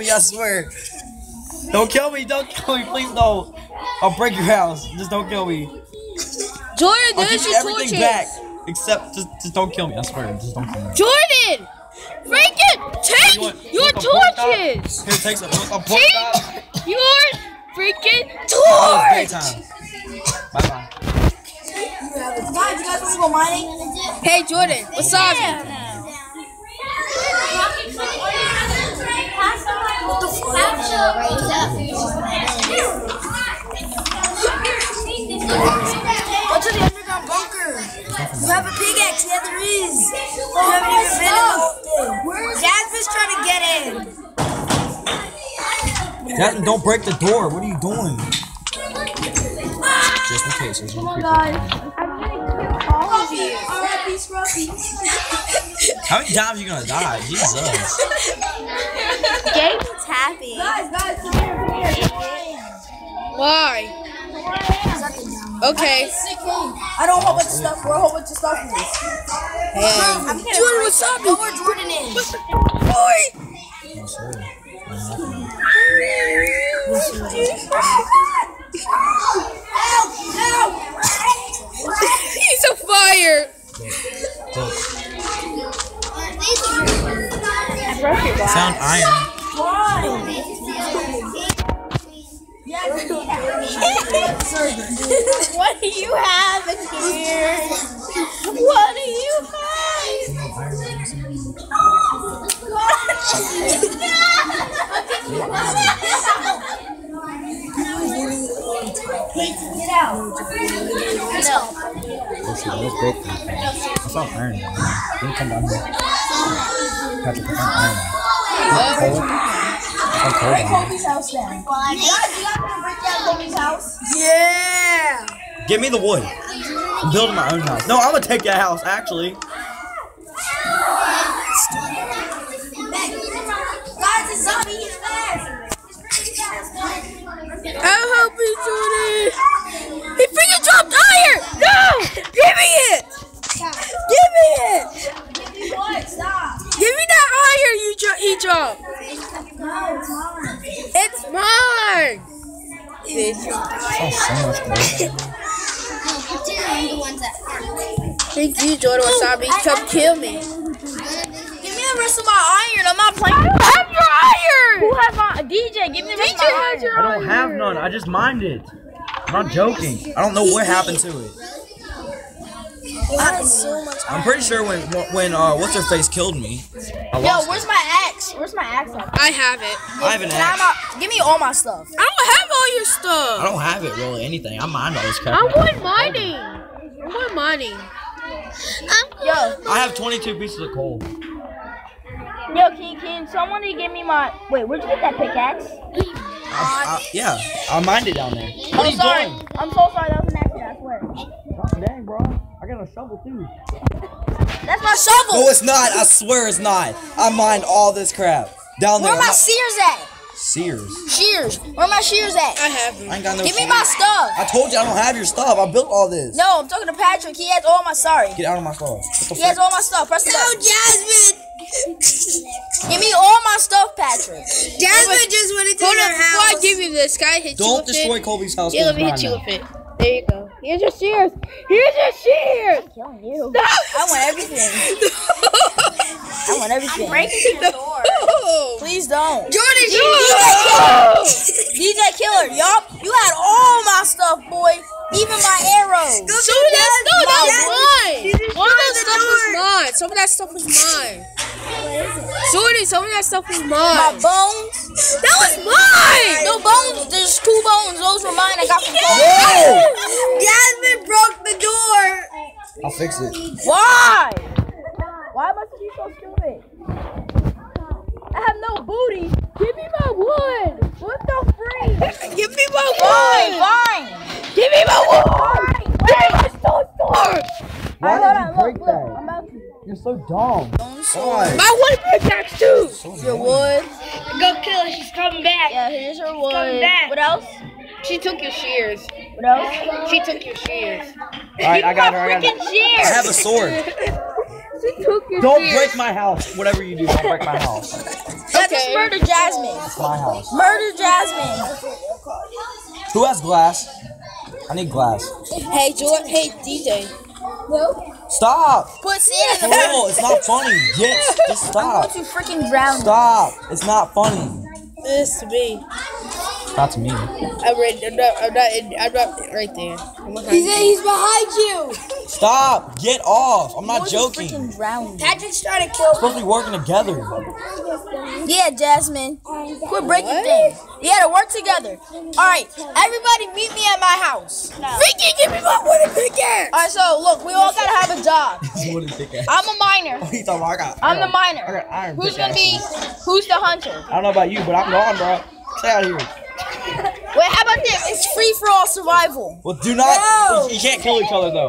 me, I swear. Don't kill me, don't kill me, please don't. I'll break your house. Just don't kill me. Jordan, I'll there's give you your everything torches. back. Except, just, just don't kill me, I swear. Just don't kill me. Jordan! Freaking take You want- your want some pork torches! Here, take some, some pork chop. Take your freaking torch! Bye bye. Guys, you guys want to go mining? Hey Jordan, what's up? What's in the underground bunker? You have a pickaxe, yeah there is. You haven't even been in the Jasmine's trying to get in. Jasmine, don't break the door. What are you doing? Just in case. there's one creeper. R.I.P. Scruffy. How many times are you gonna die? Jesus. Gabe's happy. Guys, guys, come here, come here. Come here. Why? Okay. I don't know what the stuff. Where a whole bunch of stuff is. I'm Jordan, what's up? Know where Jordan is? Yes, oh, sir. Help! Help! He's a fire. Look. Found iron. What do you have in here? What do you have? Get out. Shit, that was broke. I found iron. Didn't come down here. Yeah! Give me the wood. I'm building my own house. No, I'm gonna take that house, actually. Guys, it's zombie, he's fast! I'll help you, Jordan. He freaking dropped iron. No! Give me it. Give me it. What? Stop! Give me that iron you dro- he dropped. No, it's mine. It's mine. Oh, so much gold. Thank you, Jordan Wasabi. Oh, Come kill me. Give me the rest of my iron, I'm not playing. Have your iron. Who has my uh, DJ? Give me the rest of DJ my has your I don't have none. I just mined it. I'm not joking. I don't know what happened to it. So much I'm pretty sure when when uh what's her face killed me. I Yo, where's it. my axe? Where's my axe at? I have it. I have an Can I have axe. my, give me all my stuff. I don't have all your stuff. I don't have it really anything. I mined all this crap. I'm going mining. I'm going mining. Yo, I have 22 pieces of coal. yo, can, can someone give me my, wait, where'd you get that pickaxe? I, I, yeah, I mined it down there. What are I'm you sorry. doing? I'm so sorry, that was an accident, I swear. Oh, dang, bro. I got a shovel too. That's my shovel! No, it's not. I swear it's not. I mined all this crap down there. Where I'm my not- shears at? Sears. Shears. Where my shears at? I have it. I ain't got no. Give me shears. my stuff. I told you I don't have your stuff. I built all this. No, I'm talking to Patrick. He has all my, sorry. Get out of my car. What the He has all my stuff. Press the button. Jasmine. Give me all my stuff, Patrick. Jasmine just went into Hold on, before I give you this, can I hit you Don't destroy it? Colby's house. Yeah, let me hit you with it. There you go. Here's your shears. Here's your shears. I'm Killing you. No. I want everything. I want everything. I'm breaking your No. Please don't. Jordan, No. DJ Killer, yup. You had all my stuff, boy. Even my arrows. Some of that stuff was mine. One of that stuff was mine. Some of that stuff was mine. Jordan, some of that stuff was mine. My bones. That was mine. No bones. There's two bones. Those were mine. I got from Whoa! Jasmine broke the door. I'll fix it. Why? Why must you be so stupid? I have no booty. Give me my wood. What the freak? Give me my Fine, wood. fine. Give me my wood. Give me my stone sword. Why Alright, hold did on, you break look, look, I'm that? about to. You're so dumb. Why? My wood pickaxe too. Your wood. Go kill her. She's coming back. Yeah, here's your wood. back. What else? She took your shears. What else? She took your shears. Alright, I got her. I got Freaking her. shears. I have a sword. She took your shears. Don't shears. break my house. Whatever you do, don't break my house. Yeah, let's just murder Jasmine. It's my house. Murder Jasmine. Who has glass? I need glass. Hey, Jordan. Hey, DJ. Stop! Put sand in the No, it's not funny. Get, just stop. to freaking drown. Stop. It's not funny. This to me. Not to me. I'm right. I'm not. I'm not. In, I'm not right there. I'm He's, he's behind you. Stop. Get off. I'm not joking. Freaking drown. Patrick's trying to kill We're supposed to be working together. Yeah, Jasmine. Quit breaking things. We gotta work together. All right, everybody, meet me at my house. Freaking give me my wooden pickaxe. All right, so look, we all gotta have a job. I'm a miner. He talking about I got. I'm the miner. I miner. got iron Who's gonna be? Who's the hunter? I don't know about you, but I'm gone, bro. Stay out of here. Wait, how about this? It's free for all survival. Well, do not. You, you can't kill each other though.